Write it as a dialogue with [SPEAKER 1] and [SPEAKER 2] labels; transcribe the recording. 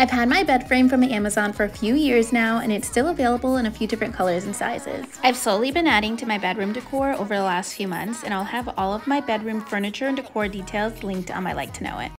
[SPEAKER 1] I've had my bed frame from Amazon for a few years now and it's still available in a few different colors and sizes. I've slowly been adding to my bedroom decor over the last few months and I'll have all of my bedroom furniture and decor details linked on my like to know it.